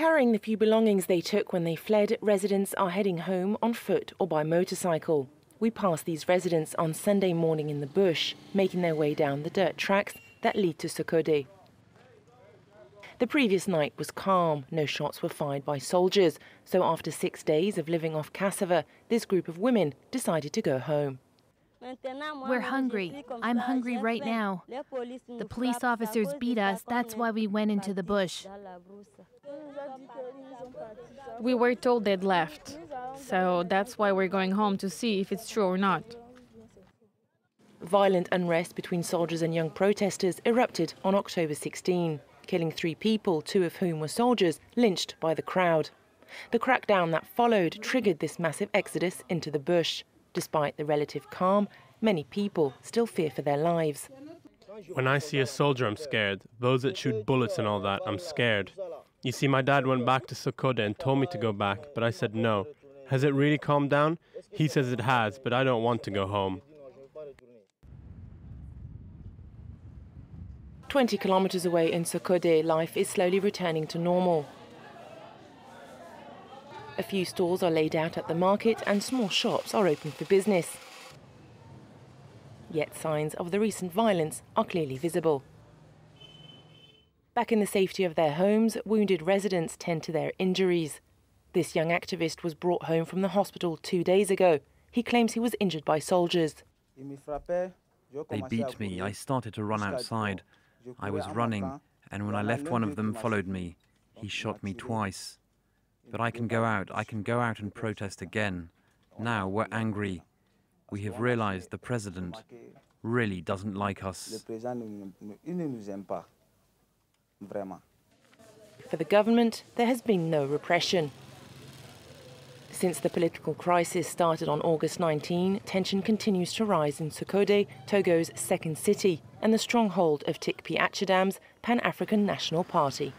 Carrying the few belongings they took when they fled, residents are heading home on foot or by motorcycle. We passed these residents on Sunday morning in the bush, making their way down the dirt tracks that lead to Sokode. The previous night was calm, no shots were fired by soldiers, so after six days of living off cassava, this group of women decided to go home. We're hungry. I'm hungry right now. The police officers beat us, that's why we went into the bush. We were told they'd left, so that's why we're going home to see if it's true or not. Violent unrest between soldiers and young protesters erupted on October 16, killing three people, two of whom were soldiers, lynched by the crowd. The crackdown that followed triggered this massive exodus into the bush. Despite the relative calm, many people still fear for their lives. When I see a soldier, I'm scared. Those that shoot bullets and all that, I'm scared. You see, my dad went back to Sokode and told me to go back, but I said no. Has it really calmed down? He says it has, but I don't want to go home. 20 kilometers away in Sokode, life is slowly returning to normal. A few stalls are laid out at the market and small shops are open for business. Yet signs of the recent violence are clearly visible. Back in the safety of their homes, wounded residents tend to their injuries. This young activist was brought home from the hospital two days ago. He claims he was injured by soldiers. They beat me. I started to run outside. I was running, and when I left, one of them followed me. He shot me twice. But I can go out. I can go out and protest again. Now we're angry. We have realized the president really doesn't like us. For the government, there has been no repression. Since the political crisis started on August 19, tension continues to rise in Sokode, Togo's second city, and the stronghold of Tikpi Atchadam's Pan African National Party.